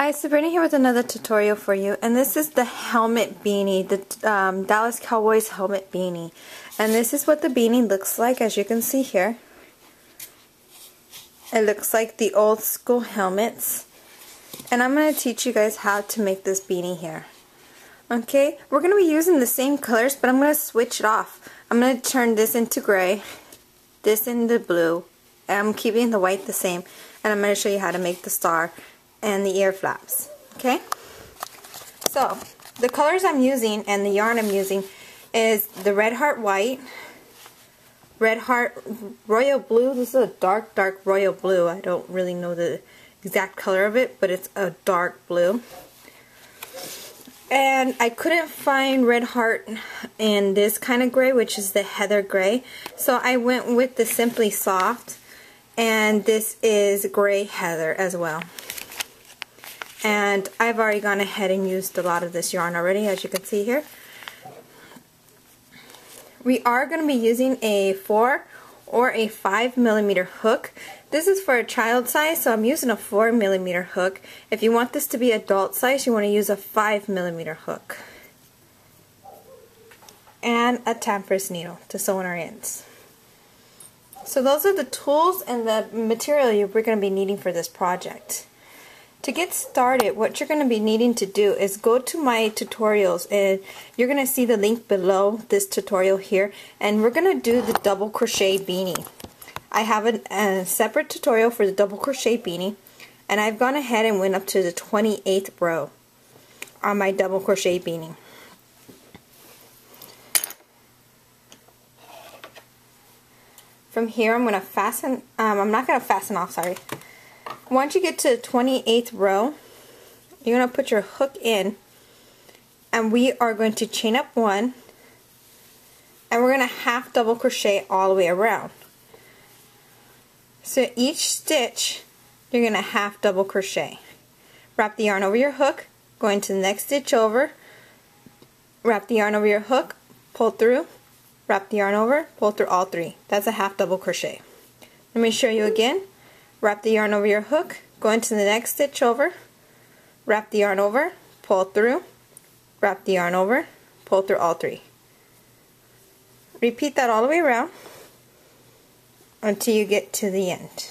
Hi, Sabrina here with another tutorial for you and this is the helmet beanie, the um, Dallas Cowboys helmet beanie and this is what the beanie looks like as you can see here. It looks like the old school helmets and I'm going to teach you guys how to make this beanie here. Okay, we're going to be using the same colors but I'm going to switch it off. I'm going to turn this into gray, this into blue, and I'm keeping the white the same and I'm going to show you how to make the star and the ear flaps. Okay? So, the colors I'm using and the yarn I'm using is the Red Heart White, Red Heart Royal Blue. This is a dark, dark royal blue. I don't really know the exact color of it, but it's a dark blue. And I couldn't find Red Heart in this kind of gray, which is the Heather Gray. So I went with the Simply Soft. And this is Gray Heather as well and I've already gone ahead and used a lot of this yarn already as you can see here. We are going to be using a 4 or a 5 millimeter hook. This is for a child size so I'm using a 4 millimeter hook. If you want this to be adult size you want to use a 5 millimeter hook. And a tapestry needle to sew in our ends. So those are the tools and the material we're going to be needing for this project. To get started, what you're going to be needing to do is go to my tutorials and you're going to see the link below this tutorial here and we're going to do the double crochet beanie. I have a, a separate tutorial for the double crochet beanie and I've gone ahead and went up to the 28th row on my double crochet beanie. From here I'm going to fasten, um, I'm not going to fasten off, sorry once you get to the 28th row, you're going to put your hook in and we are going to chain up one and we're going to half double crochet all the way around. So each stitch you're going to half double crochet. Wrap the yarn over your hook, go into the next stitch over, wrap the yarn over your hook, pull through, wrap the yarn over, pull through all three. That's a half double crochet. Let me show you again. Wrap the yarn over your hook, go into the next stitch over, wrap the yarn over, pull through, wrap the yarn over, pull through all three. Repeat that all the way around until you get to the end.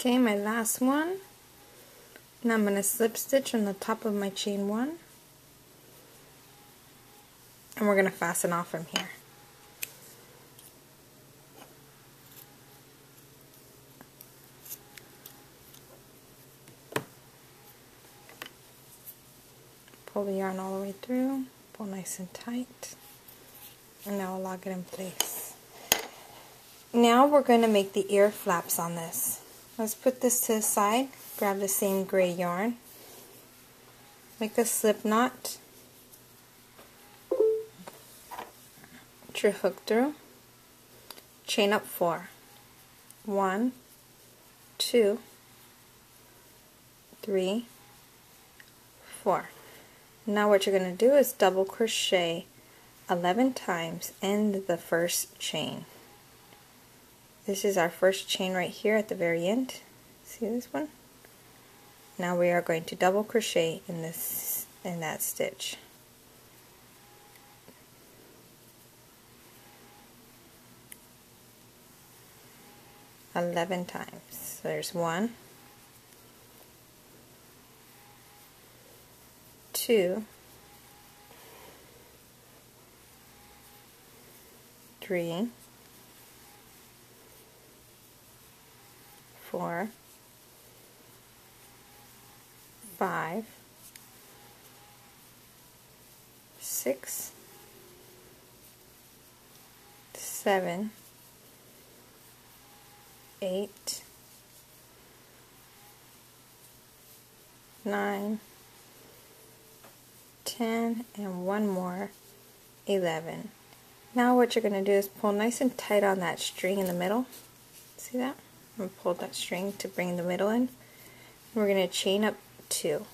Okay, my last one. Now I'm going to slip stitch on the top of my chain one. And we're going to fasten off from here. Pull the yarn all the way through, pull nice and tight, and now I'll lock it in place. Now we're going to make the ear flaps on this. Let's put this to the side, grab the same gray yarn, make a slip knot, your hook through, chain up four. One, two, three, four. Now what you're going to do is double crochet 11 times in the first chain. This is our first chain right here at the very end. See this one? Now we are going to double crochet in this in that stitch. 11 times. So there's one, two, three, four, five, six, seven, eight, nine, ten, and one more, 11. Now what you're going to do is pull nice and tight on that string in the middle. See that? To pull that string to bring the middle in. We're going to chain up two.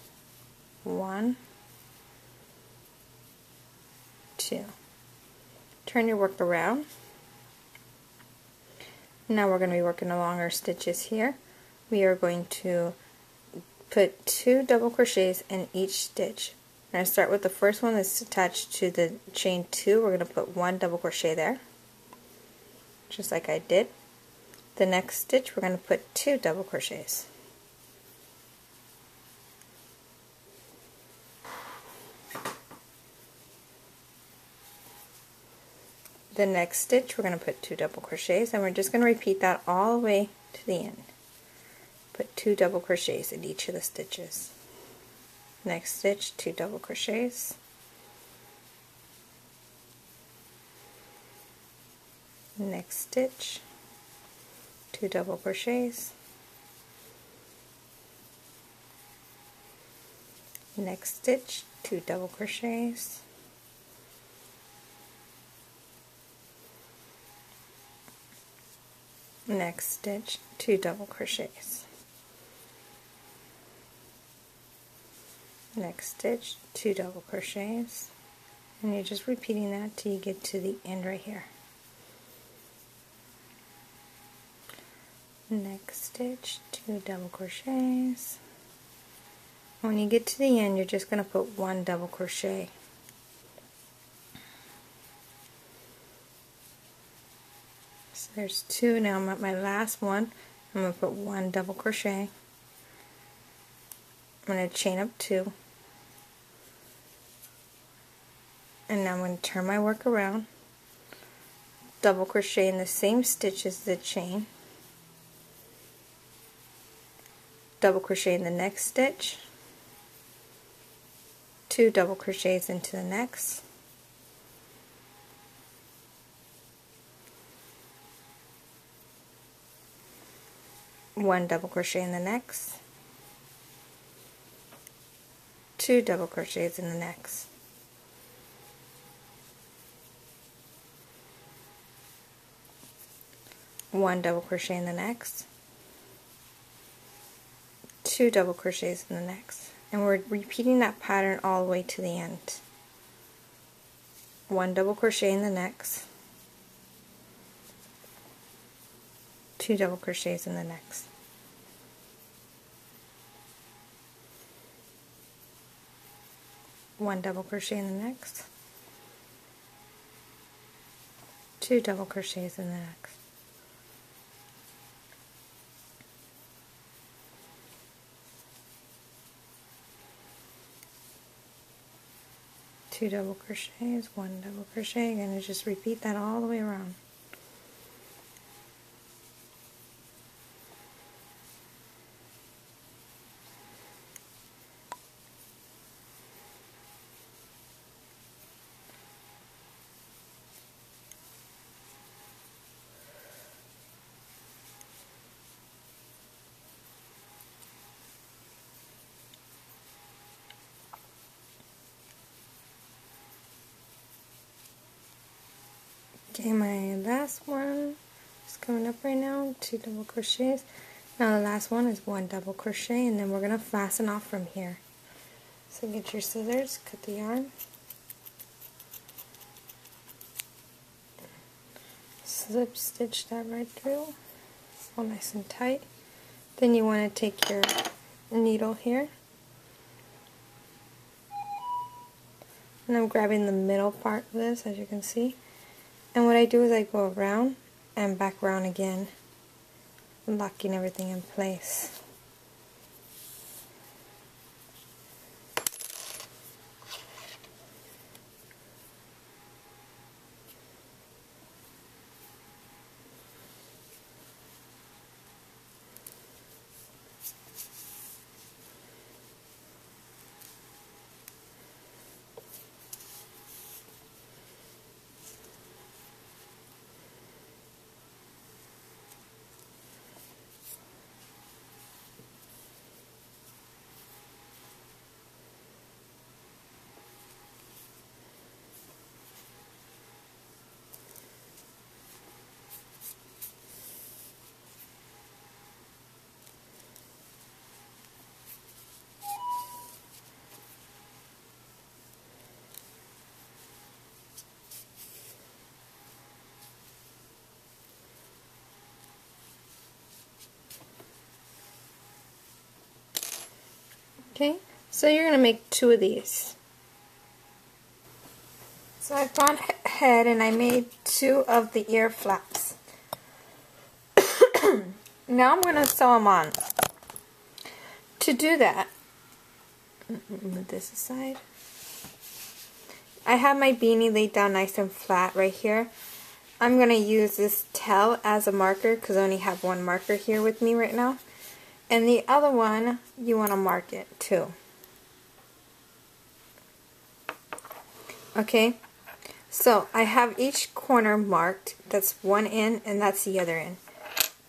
One, two. Turn your work around. Now we're going to be working along our stitches here. We are going to put two double crochets in each stitch. We're going to start with the first one that's attached to the chain 2. We're going to put one double crochet there, just like I did. The next stitch we're going to put two double crochets. the next stitch we're going to put two double crochets and we're just going to repeat that all the way to the end. Put two double crochets in each of the stitches. Next stitch two double crochets. Next stitch two double crochets. Next stitch two double crochets. Next stitch two double crochets. Next stitch two double crochets. And you're just repeating that till you get to the end right here next stitch two double crochets. When you get to the end you're just going to put one double crochet. So there's two. Now I'm at my last one I'm going to put one double crochet. I'm going to chain up two. And now I'm going to turn my work around. Double crochet in the same stitch as the chain double crochet in the next stitch. Two double crochets into the next. One double crochet in the next, two double crochets in the next, one double crochet in the next, two double crochets in the next, and we're repeating that pattern all the way to the end. One double crochet in the next, two double crochets in the next. One double crochet in the next. Two double crochets in the next. Two double crochets, one double crochet, and just repeat that all the way around. Okay, my last one is coming up right now, two double crochets. Now the last one is one double crochet and then we're going to fasten off from here. So get your scissors, cut the yarn. Slip stitch that right through, all nice and tight. Then you want to take your needle here. And I'm grabbing the middle part of this as you can see and what I do is I go around and back around again, locking everything in place. Okay, so you're going to make two of these. So I've gone ahead and I made two of the ear flaps. now I'm going to sew them on. To do that, move this aside. I have my beanie laid down nice and flat right here. I'm going to use this tail as a marker because I only have one marker here with me right now. And the other one, you want to mark it too. Okay, so I have each corner marked. That's one end and that's the other end.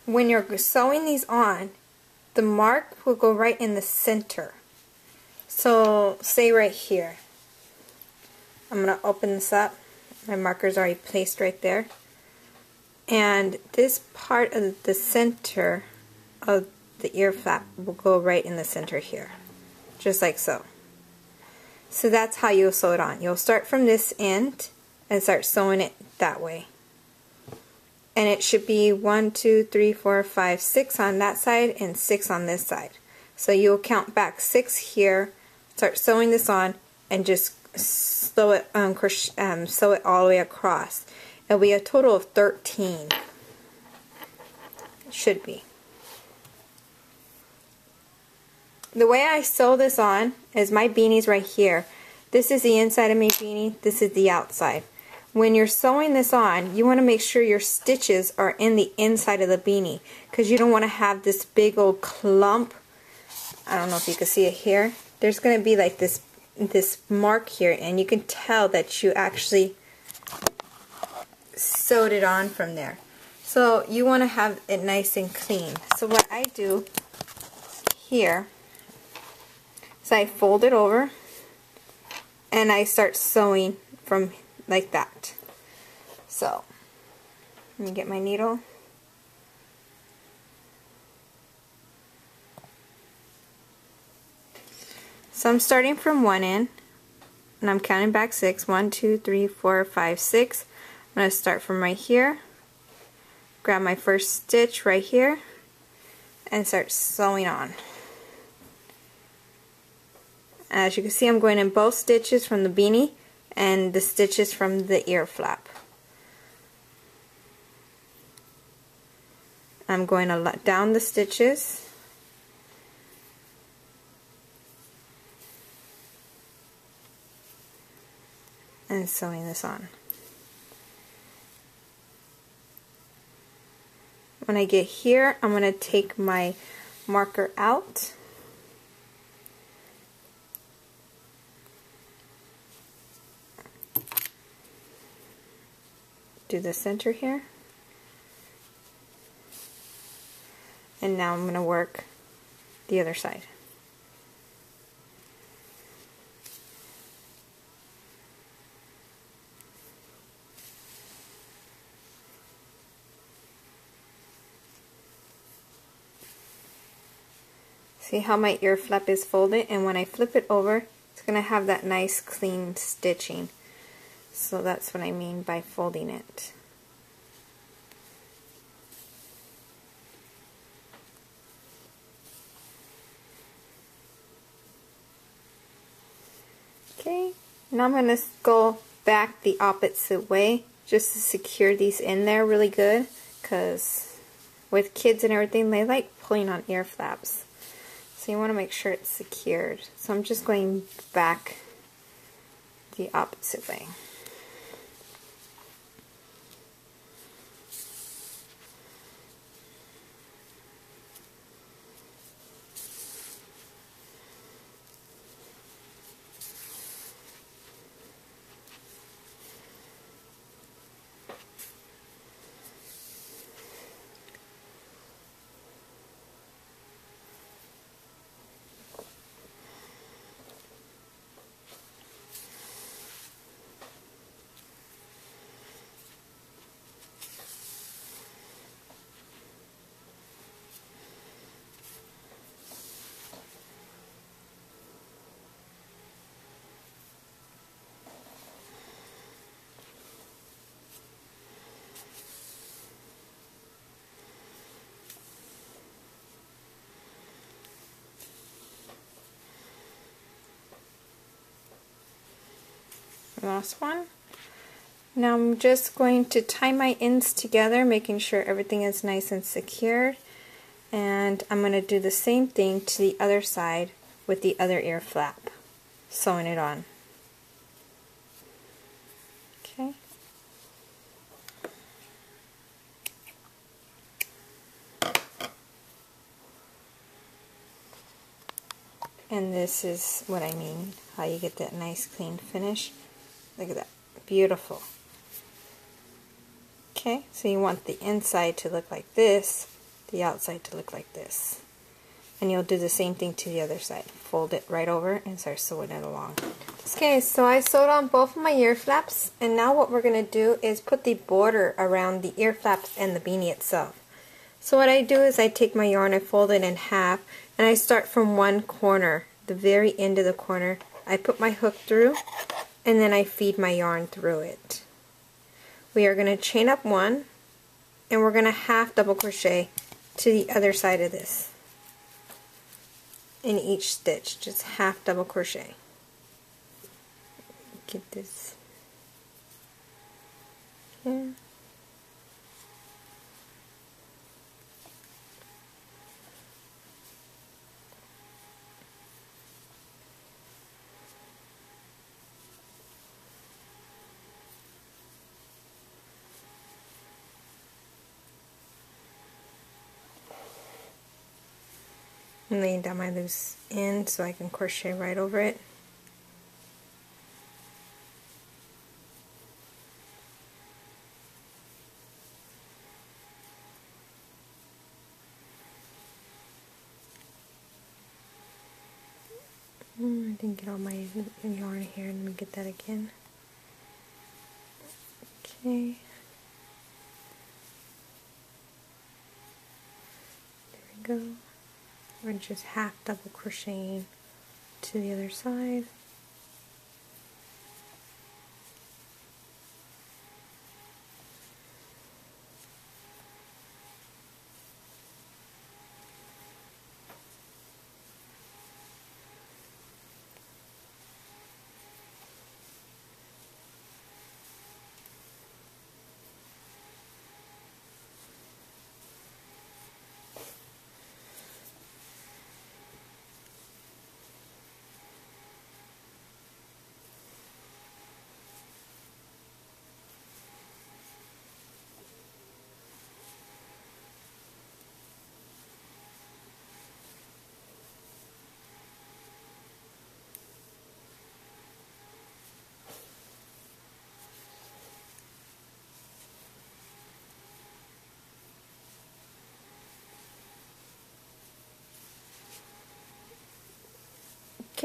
When you're sewing these on, the mark will go right in the center. So say right here. I'm going to open this up. My marker's already placed right there. And this part of the center of the ear flap will go right in the center here, just like so. So that's how you'll sew it on. You'll start from this end and start sewing it that way. And it should be one, two, three, four, five, six on that side and 6 on this side. So you'll count back 6 here, start sewing this on, and just sew it, um, um, sew it all the way across. It'll be a total of 13. Should be. The way I sew this on is my beanie's right here. This is the inside of my beanie, this is the outside. When you're sewing this on, you want to make sure your stitches are in the inside of the beanie because you don't want to have this big old clump. I don't know if you can see it here. There's going to be like this this mark here and you can tell that you actually sewed it on from there. So you want to have it nice and clean. So what I do here so I fold it over and I start sewing from like that. So, let me get my needle. So I'm starting from one end and I'm counting back six. One, two, three, four, five, six. I'm going to start from right here, grab my first stitch right here, and start sewing on. As you can see I'm going in both stitches from the beanie and the stitches from the ear flap. I'm going to let down the stitches and sewing this on. When I get here, I'm going to take my marker out. Do the center here. And now I'm going to work the other side. See how my ear flap is folded and when I flip it over it's going to have that nice clean stitching. So that's what I mean by folding it. Okay, now I'm going to go back the opposite way just to secure these in there really good because with kids and everything they like pulling on ear flaps. So you want to make sure it's secured. So I'm just going back the opposite way. Last one. Now I'm just going to tie my ends together, making sure everything is nice and secured. And I'm going to do the same thing to the other side with the other ear flap, sewing it on. Okay. And this is what I mean, how you get that nice clean finish. Look at that. Beautiful. Okay, so you want the inside to look like this, the outside to look like this. And you'll do the same thing to the other side. Fold it right over and start sewing it along. Okay, so I sewed on both of my ear flaps, and now what we're going to do is put the border around the ear flaps and the beanie itself. So what I do is I take my yarn, I fold it in half, and I start from one corner, the very end of the corner. I put my hook through, and then I feed my yarn through it. We are going to chain up one and we're going to half double crochet to the other side of this. In each stitch just half double crochet. Get this. Here Laying down my loose end so I can crochet right over it. Hmm, I didn't get all my yarn here. Let me get that again. Okay. There we go we're just half double crocheting to the other side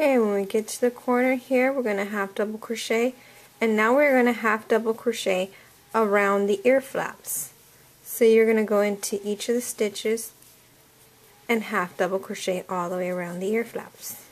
Okay, when we get to the corner here, we're going to half double crochet. And now we're going to half double crochet around the ear flaps. So you're going to go into each of the stitches and half double crochet all the way around the ear flaps.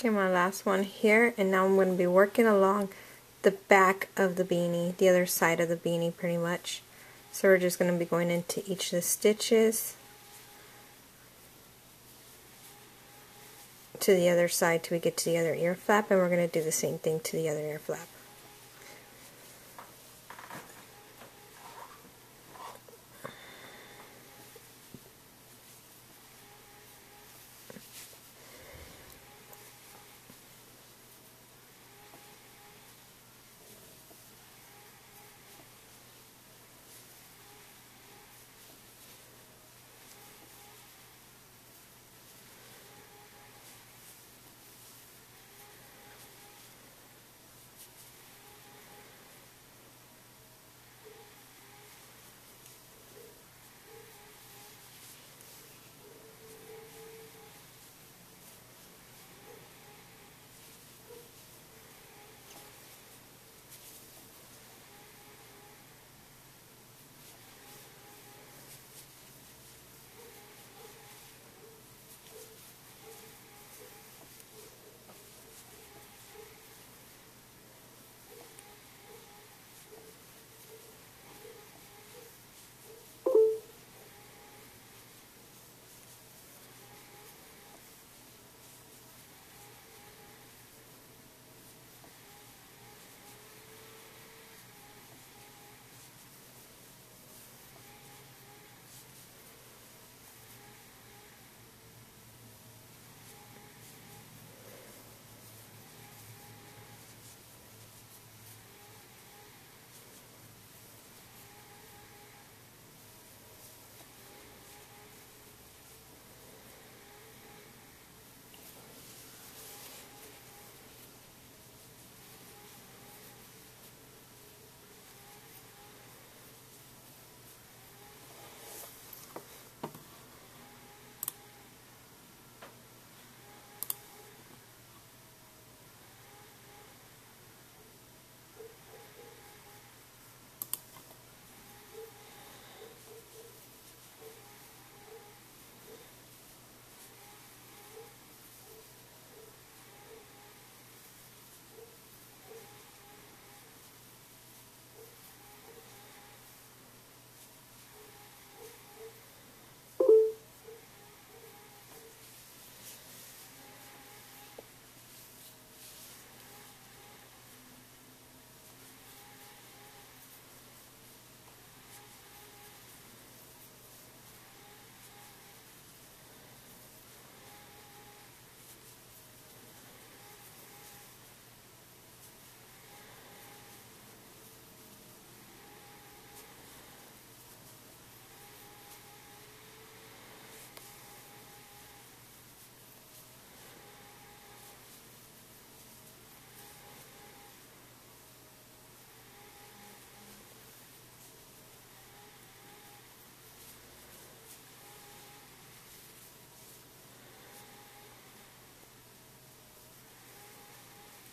Okay, my last one here, and now I'm going to be working along the back of the beanie, the other side of the beanie pretty much. So we're just going to be going into each of the stitches to the other side till we get to the other ear flap, and we're going to do the same thing to the other ear flap.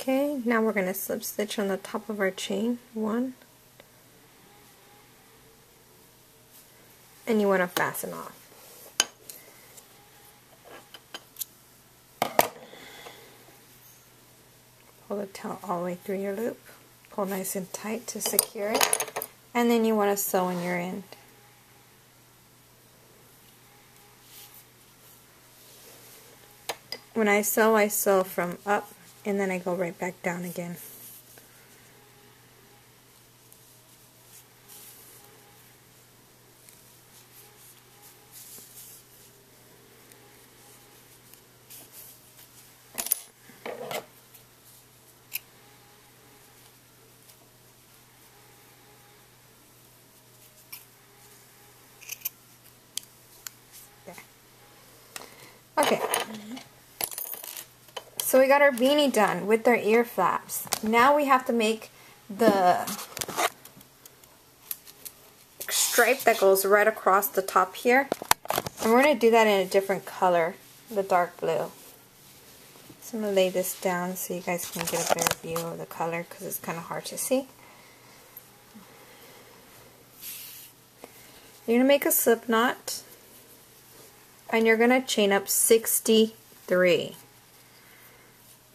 Okay, now we're going to slip stitch on the top of our chain. One. And you want to fasten off. Pull the tail all the way through your loop. Pull nice and tight to secure it. And then you want to sew in your end. When I sew, I sew from up and then I go right back down again. Okay. So we got our beanie done with our ear flaps. Now we have to make the stripe that goes right across the top here. And we're going to do that in a different color, the dark blue. So I'm going to lay this down so you guys can get a better view of the color because it's kind of hard to see. You're going to make a slip knot and you're going to chain up 63.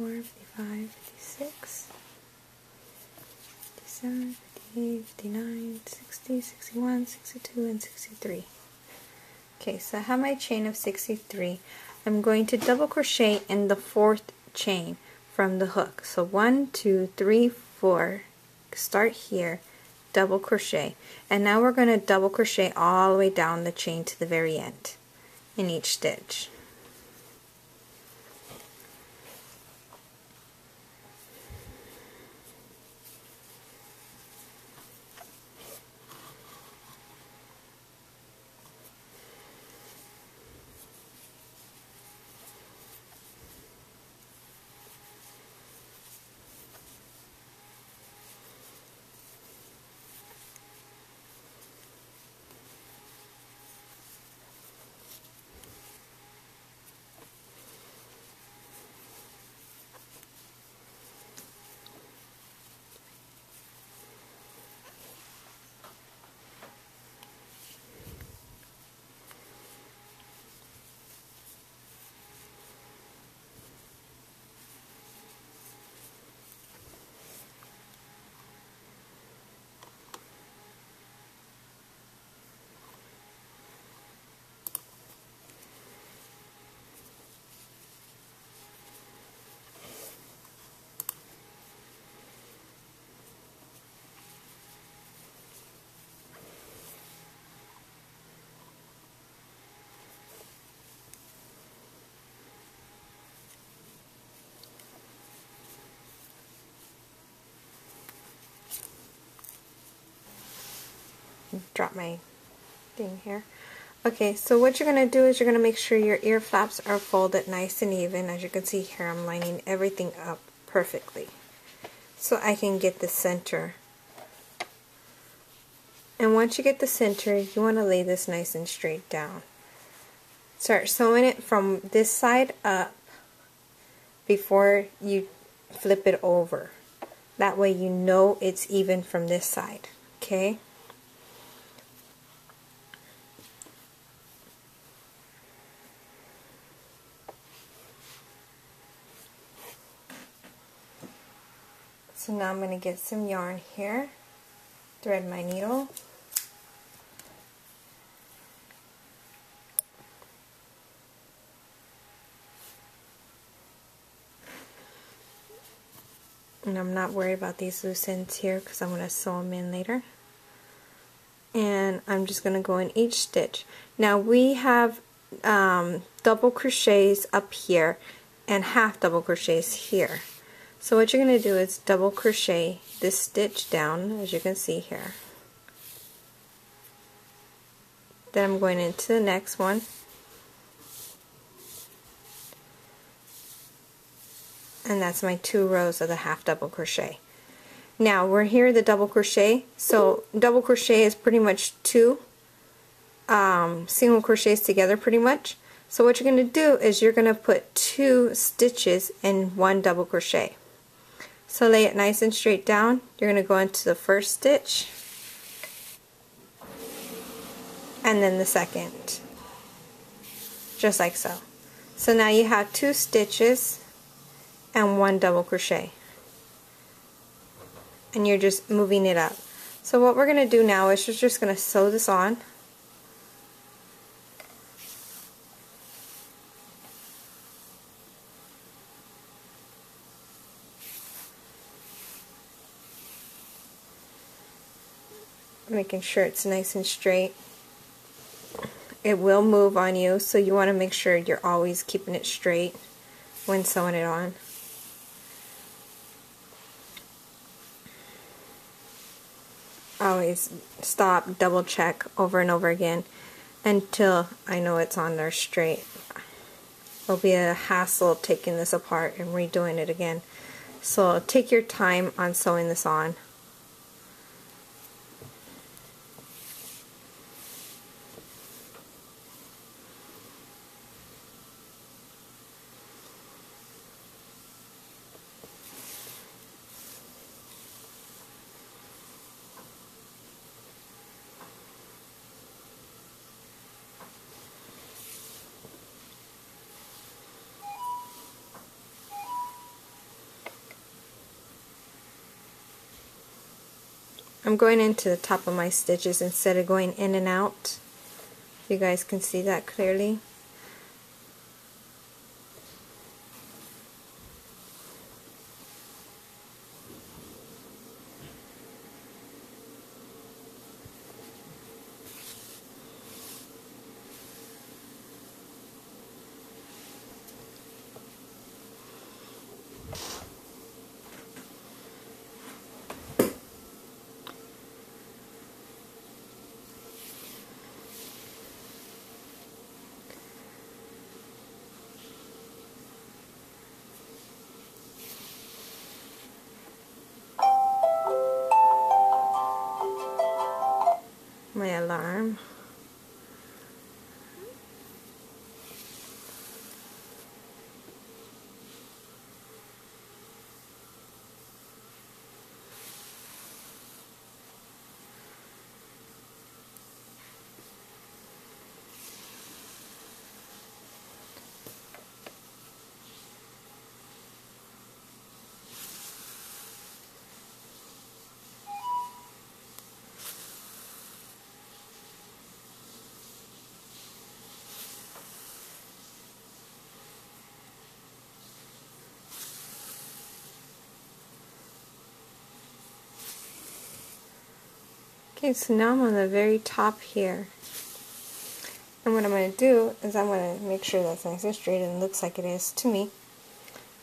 54, 55, 56, 57, 58, 59, 60, 61, 62, and 63. Okay, so I have my chain of 63. I'm going to double crochet in the fourth chain from the hook. So one, two, three, four. Start here, double crochet. And now we're going to double crochet all the way down the chain to the very end in each stitch. Drop my thing here. Okay, so what you're going to do is you're going to make sure your ear flaps are folded nice and even. As you can see here, I'm lining everything up perfectly. So I can get the center. And once you get the center, you want to lay this nice and straight down. Start sewing it from this side up before you flip it over. That way you know it's even from this side. Okay? Now I'm going to get some yarn here, thread my needle. And I'm not worried about these loose ends here because I'm going to sew them in later. And I'm just going to go in each stitch. Now we have um, double crochets up here and half double crochets here. So what you're going to do is double crochet this stitch down as you can see here. Then I'm going into the next one. And that's my two rows of the half double crochet. Now we're here the double crochet, so double crochet is pretty much two um, single crochets together pretty much. So what you're going to do is you're going to put two stitches in one double crochet. So lay it nice and straight down. You're going to go into the first stitch and then the second. Just like so. So now you have two stitches and one double crochet. And you're just moving it up. So what we're going to do now is we're just going to sew this on. Making sure it's nice and straight. It will move on you, so you want to make sure you're always keeping it straight when sewing it on. Always stop, double check over and over again until I know it's on there straight. It'll be a hassle taking this apart and redoing it again. So take your time on sewing this on. I'm going into the top of my stitches instead of going in and out. You guys can see that clearly. Alarm. Okay, so now I'm on the very top here. And what I'm going to do is I'm going to make sure that's nice and straight and looks like it is to me.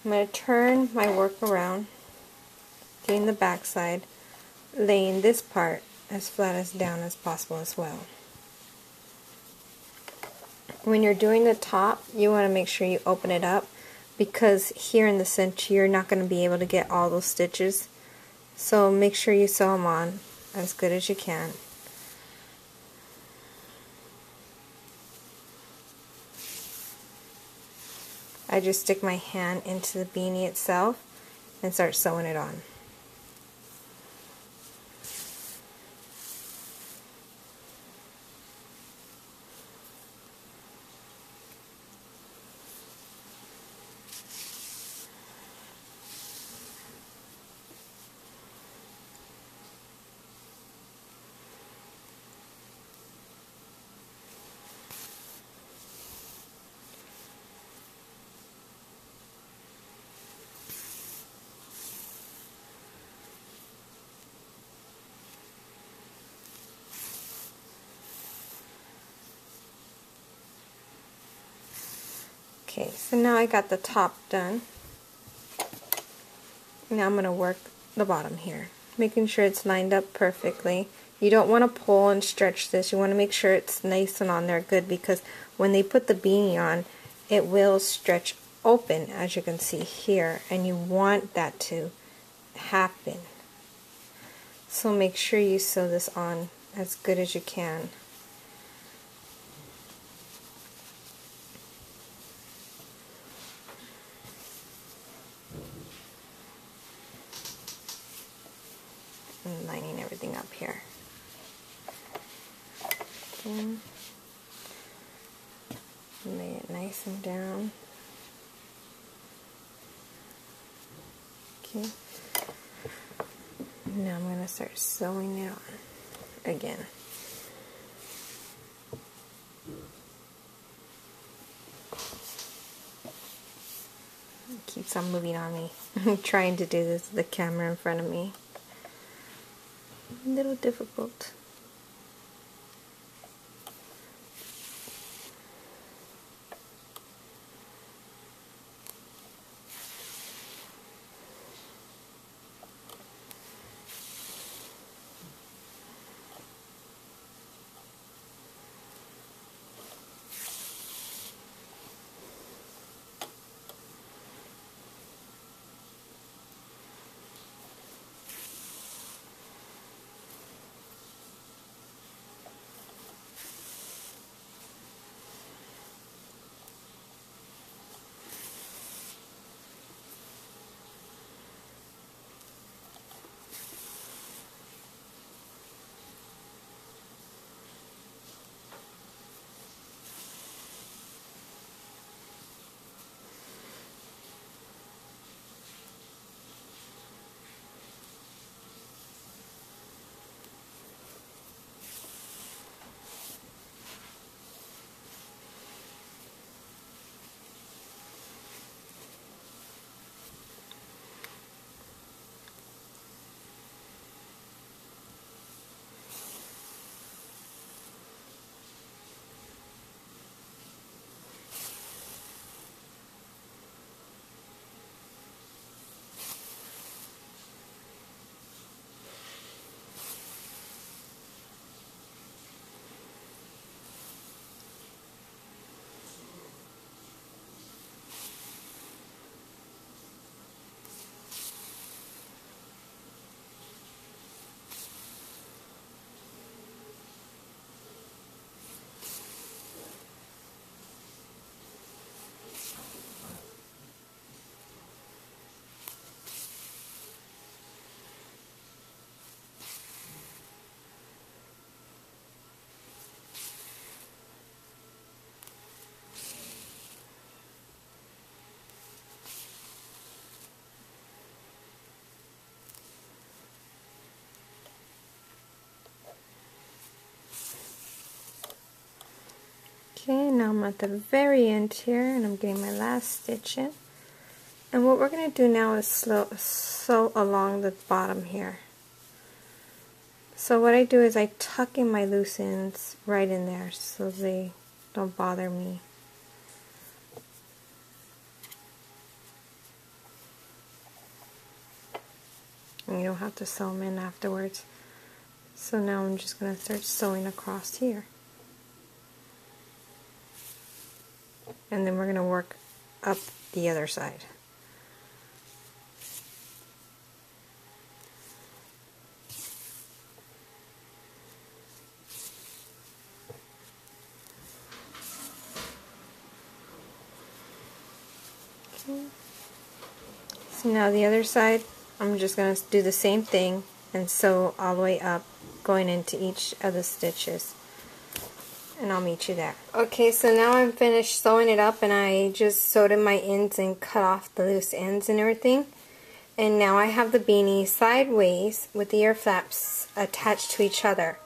I'm going to turn my work around, getting the back side, laying this part as flat as down as possible as well. When you're doing the top, you want to make sure you open it up because here in the center you're not going to be able to get all those stitches. So make sure you sew them on as good as you can. I just stick my hand into the beanie itself and start sewing it on. Okay, so now I got the top done. Now I'm going to work the bottom here, making sure it's lined up perfectly. You don't want to pull and stretch this. You want to make sure it's nice and on there good because when they put the beanie on, it will stretch open as you can see here and you want that to happen. So make sure you sew this on as good as you can. And lining everything up here. Okay. Lay it nice and down. Okay. Now I'm going to start sewing it on again. It keeps on moving on me. I'm trying to do this with the camera in front of me. A little difficult. Now I'm at the very end here and I'm getting my last stitch in. And what we're going to do now is slow, sew along the bottom here. So what I do is I tuck in my loose ends right in there so they don't bother me. And you don't have to sew them in afterwards. So now I'm just going to start sewing across here. And then we're going to work up the other side. So now the other side, I'm just going to do the same thing and sew all the way up going into each of the stitches and I'll meet you there. Okay, so now I'm finished sewing it up and I just sewed in my ends and cut off the loose ends and everything. And now I have the beanie sideways with the ear flaps attached to each other.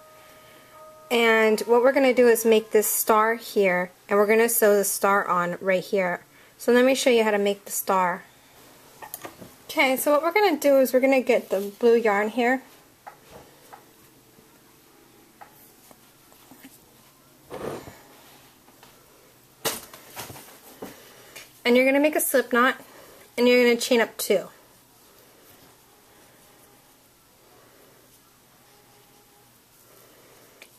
And what we're going to do is make this star here and we're going to sew the star on right here. So let me show you how to make the star. Okay, so what we're going to do is we're going to get the blue yarn here and you're going to make a slip knot and you're going to chain up two.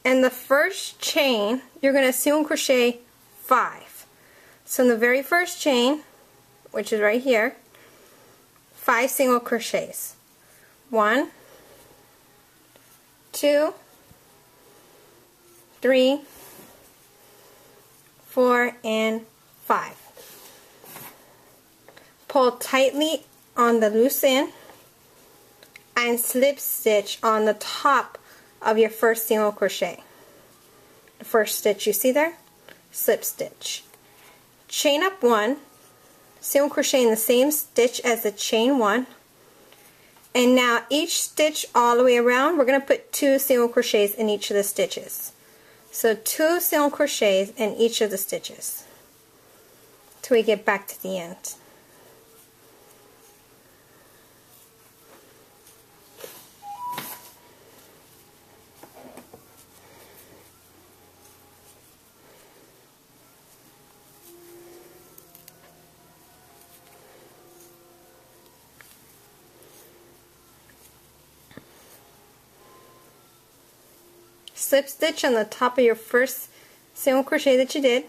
And the first chain, you're going to single crochet five. So in the very first chain, which is right here, five single crochets. One, two, three, four, and five. Pull tightly on the loose end and slip stitch on the top of your first single crochet. The first stitch you see there, slip stitch. Chain up one, single crochet in the same stitch as the chain one, and now each stitch all the way around, we're going to put two single crochets in each of the stitches. So two single crochets in each of the stitches till we get back to the end. Slip stitch on the top of your first single crochet that you did.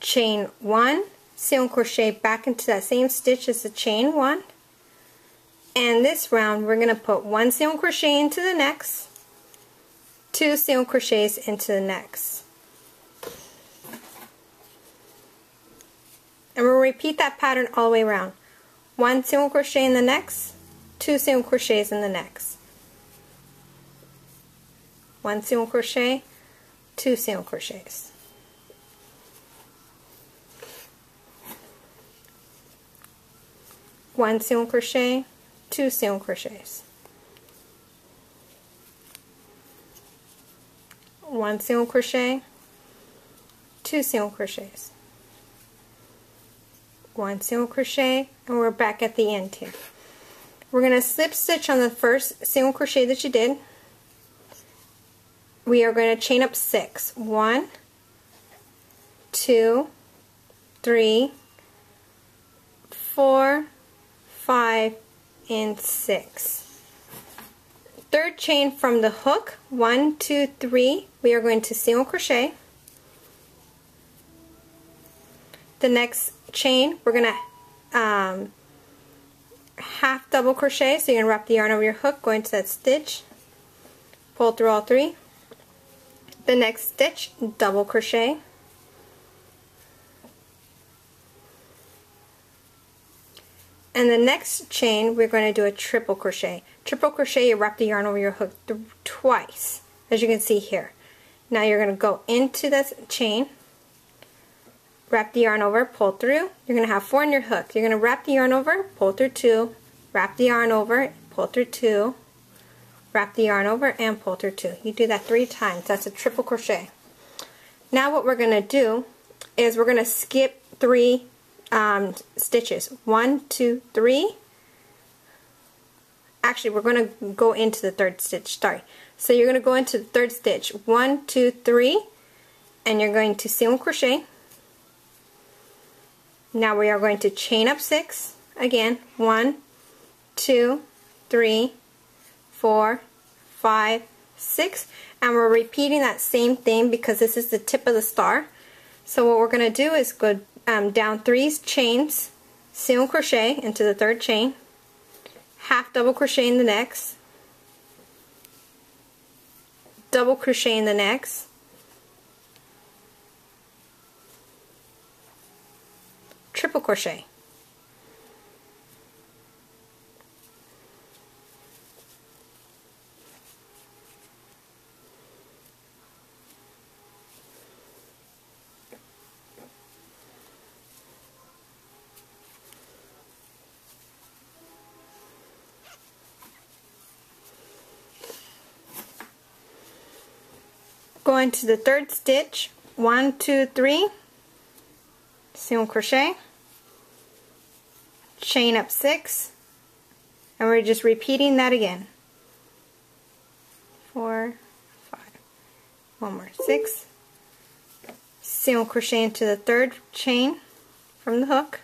Chain one single crochet back into that same stitch as the chain one. And this round we're going to put one single crochet into the next two single crochets into the next. And we'll repeat that pattern all the way around. One single crochet in the next two single crochets in the next one single crochet, two single crochets. One single crochet, two single crochets. One single crochet, two single crochets. One single crochet, and we're back at the end here. We're going to slip stitch on the first single crochet that you did we are going to chain up six. One, two, three, four, five, and six. Third chain from the hook, one, two, three, we are going to single crochet. The next chain, we're going to um, half double crochet, so you're going to wrap the yarn over your hook, go into that stitch, pull through all three, the next stitch double crochet. And the next chain we're going to do a triple crochet. Triple crochet you wrap the yarn over your hook twice as you can see here. Now you're going to go into this chain wrap the yarn over pull through. You're going to have four in your hook. You're going to wrap the yarn over pull through two. Wrap the yarn over pull through two wrap the yarn over and pull through two. You do that three times. That's a triple crochet. Now what we're going to do is we're going to skip three um, stitches. One, two, three. Actually, we're going to go into the third stitch. Sorry. So you're going to go into the third stitch. One, two, three. And you're going to single crochet. Now we are going to chain up six. Again, one, two, three, four, five, six, and we're repeating that same thing because this is the tip of the star. So what we're going to do is go um, down three chains, single crochet into the third chain, half double crochet in the next, double crochet in the next, triple crochet. Go into the third stitch. One two three. Single crochet. Chain up six. And we're just repeating that again. Four five. One more. Six. Single crochet into the third chain from the hook,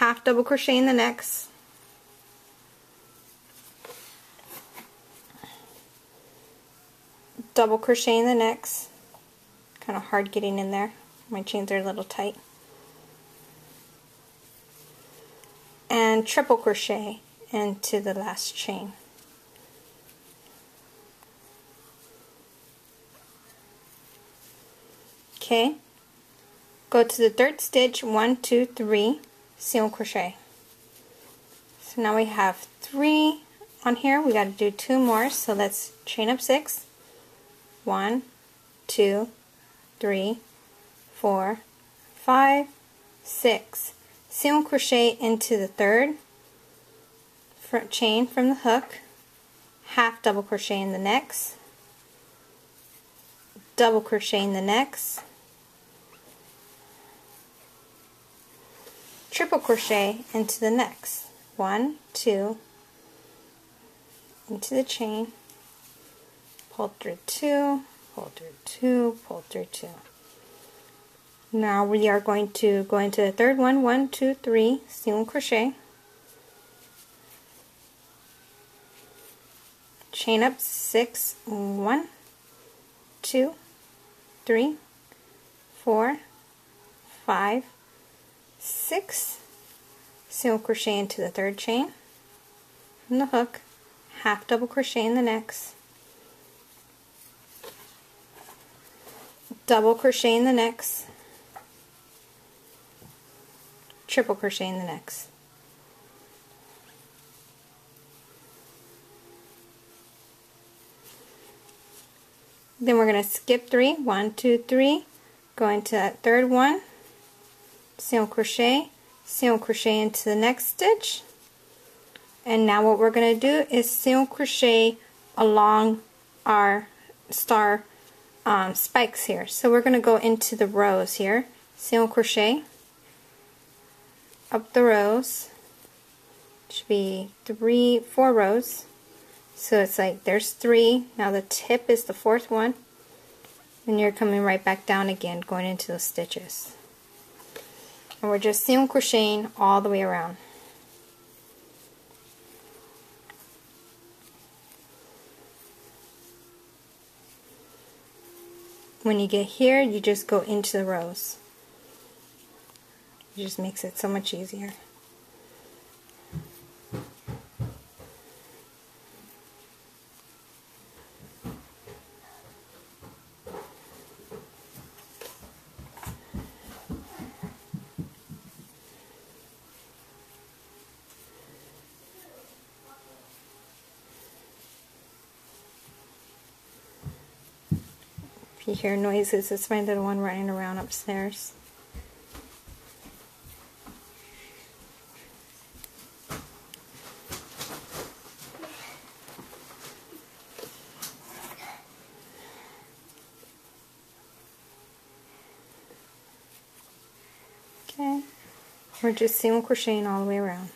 half double crochet in the next, double crochet in the next, kind of hard getting in there, my chains are a little tight, and triple crochet into the last chain. Okay, go to the third stitch, one, two, three, single crochet. So now we have three on here, we got to do two more, so let's chain up six, one, two, three, four, five, six. Single crochet into the third front chain from the hook, half double crochet in the next, double crochet in the next, triple crochet into the next. One, two, into the chain, pull through two, pull through two, pull through two. Now we are going to go into the third one, one, two, three, single crochet, chain up six, one, two, three, four, five, six, single crochet into the third chain. From the hook, half double crochet in the next, double crochet in the next, triple crochet in the next. Then we're going to skip three, one, two, three, go into that third one, single crochet, single crochet into the next stitch, and now what we're going to do is single crochet along our star um, spikes here. So we're going to go into the rows here, single crochet, up the rows, should be three, four rows, so it's like there's three, now the tip is the fourth one, and you're coming right back down again, going into those stitches. And we're just single crocheting all the way around. When you get here, you just go into the rows. It just makes it so much easier. You hear noises, it's my little one running around upstairs. Okay, we're just single crocheting all the way around.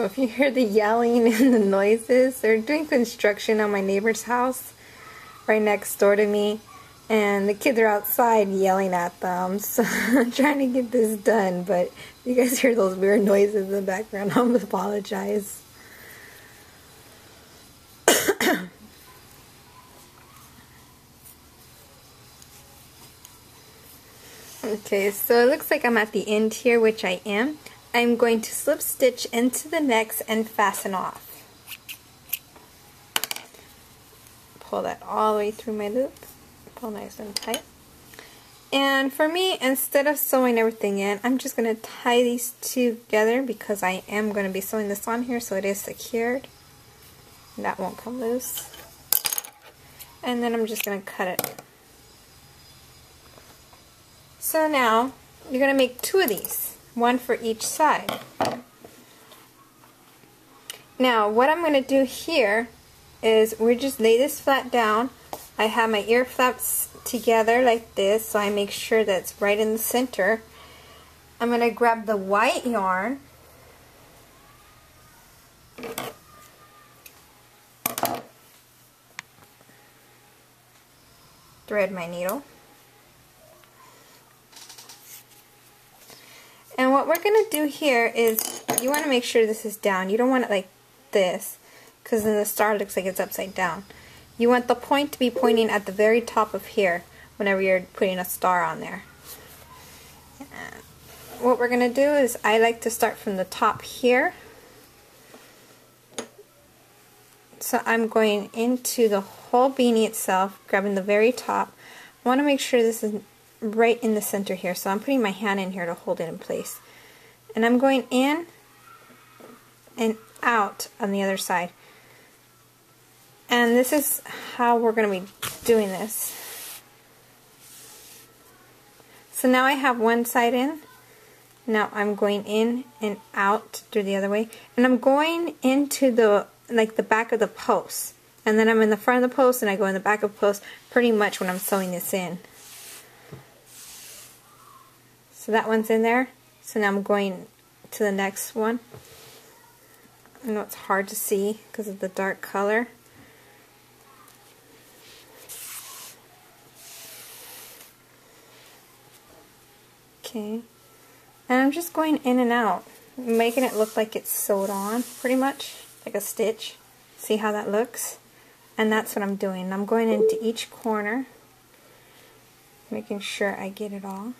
So if you hear the yelling and the noises, they're doing construction on my neighbor's house right next door to me. And the kids are outside yelling at them. So I'm trying to get this done. But if you guys hear those weird noises in the background, I'm going to apologize. Okay, so it looks like I'm at the end here, which I am. I'm going to slip stitch into the next and fasten off. Pull that all the way through my loop. Pull nice and tight. And for me, instead of sewing everything in, I'm just going to tie these two together because I am going to be sewing this on here so it is secured. That won't come loose. And then I'm just going to cut it. So now, you're going to make two of these, one for each side. Now, what I'm going to do here is we just lay this flat down. I have my ear flaps together like this so I make sure that's right in the center. I'm going to grab the white yarn thread my needle and what we're going to do here is you want to make sure this is down you don't want it like this because then the star looks like it's upside down you want the point to be pointing at the very top of here whenever you're putting a star on there. And what we're going to do is I like to start from the top here. So I'm going into the whole beanie itself, grabbing the very top. I want to make sure this is right in the center here, so I'm putting my hand in here to hold it in place. And I'm going in and out on the other side. And this is how we're going to be doing this. So now I have one side in. Now I'm going in and out through the other way. And I'm going into the like the back of the post. And then I'm in the front of the post and I go in the back of the post pretty much when I'm sewing this in. So that one's in there. So now I'm going to the next one. I know it's hard to see because of the dark color. Okay. And I'm just going in and out, making it look like it's sewed on, pretty much, like a stitch. See how that looks? And that's what I'm doing. I'm going into each corner, making sure I get it all.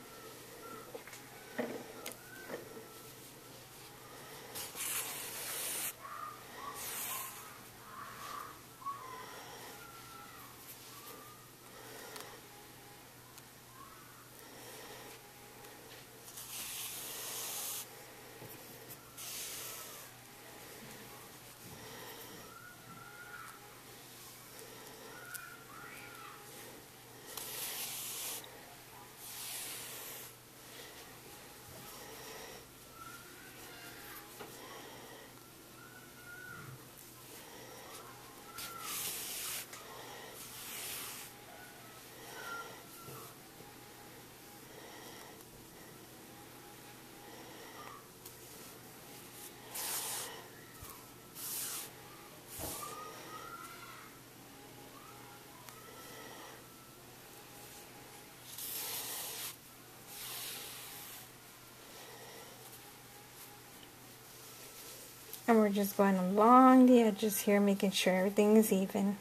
And we're just going along the edges here, making sure everything is even.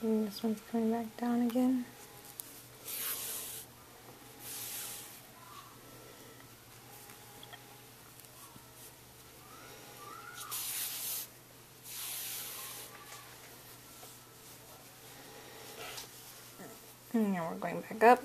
And this one's coming back down again. And now we're going back up.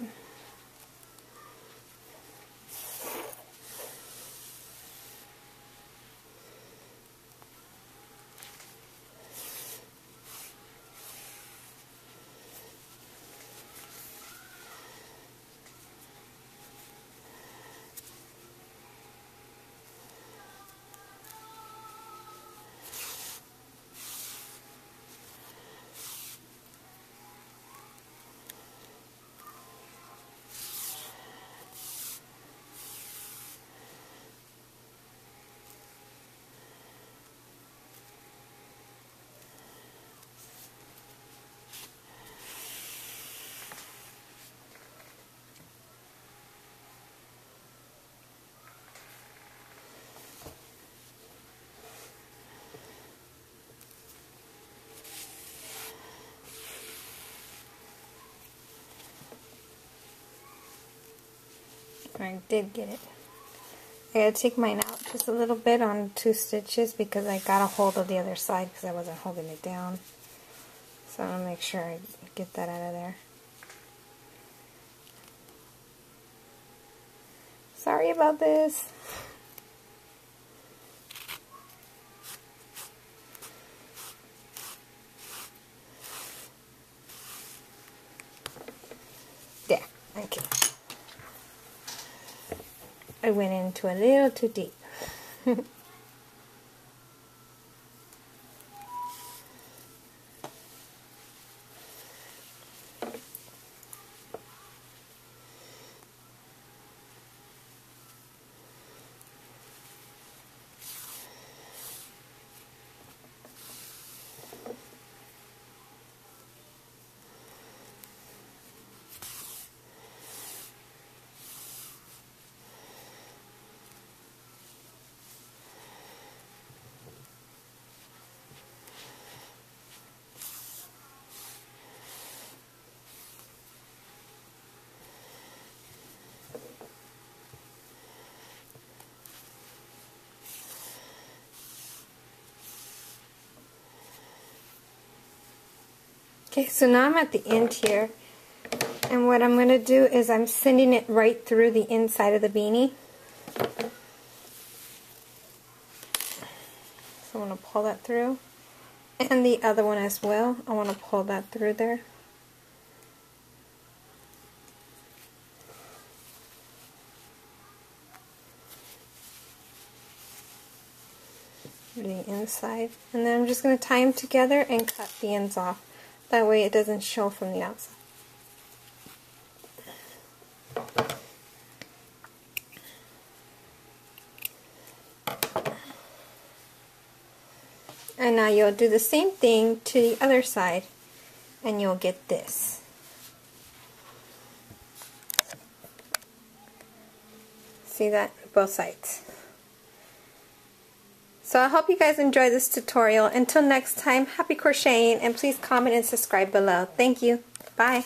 I did get it. I gotta take mine out just a little bit on two stitches because I got a hold of the other side because I wasn't holding it down. So I'm gonna make sure I get that out of there. Sorry about this. There, okay. I went into a little too deep. Okay, so now I'm at the end here. And what I'm going to do is I'm sending it right through the inside of the beanie. So I want to pull that through. And the other one as well. I want to pull that through there. The inside. And then I'm just going to tie them together and cut the ends off. That way it doesn't show from the outside. And now you'll do the same thing to the other side and you'll get this. See that? Both sides. So I hope you guys enjoy this tutorial. Until next time, happy crocheting and please comment and subscribe below. Thank you. Bye.